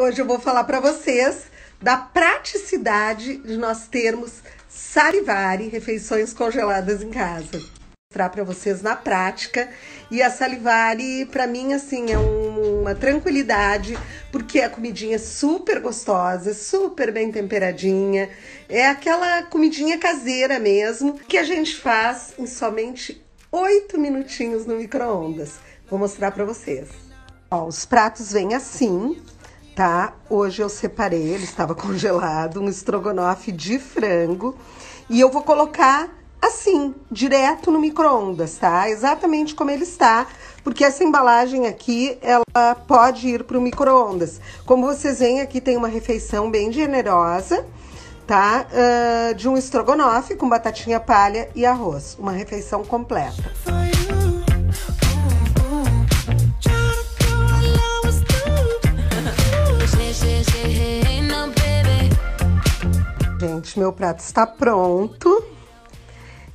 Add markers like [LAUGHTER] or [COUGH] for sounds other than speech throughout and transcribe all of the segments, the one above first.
Hoje eu vou falar para vocês da praticidade de nós termos Salivari, refeições congeladas em casa. Vou mostrar para vocês na prática. E a Salivari, para mim, assim, é um, uma tranquilidade, porque a comidinha é super gostosa, super bem temperadinha. É aquela comidinha caseira mesmo, que a gente faz em somente oito minutinhos no micro-ondas. Vou mostrar para vocês. Ó, os pratos vêm assim, tá? Hoje eu separei, ele estava [LAUGHS] congelado, um estrogonofe de frango. E eu vou colocar assim, direto no micro-ondas, tá? Exatamente como ele está, porque essa embalagem aqui, ela pode ir para o micro-ondas. Como vocês veem aqui, tem uma refeição bem generosa, tá? Uh, de um estrogonofe com batatinha palha e arroz. Uma refeição completa. Gente, meu prato está pronto.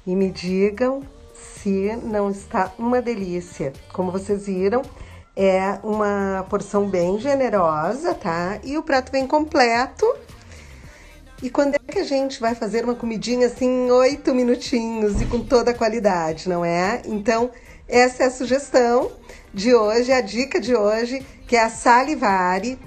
E me digam se não está uma delícia. Como vocês viram, é uma porção bem generosa, tá? E o prato vem completo. E quando é que a gente vai fazer uma comidinha assim em oito minutinhos e com toda a qualidade, não é? Então, essa é a sugestão de hoje, a dica de hoje, que é a Salivare,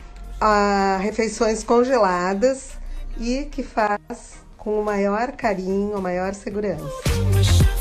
a refeições congeladas e que faz com o maior carinho, a maior segurança.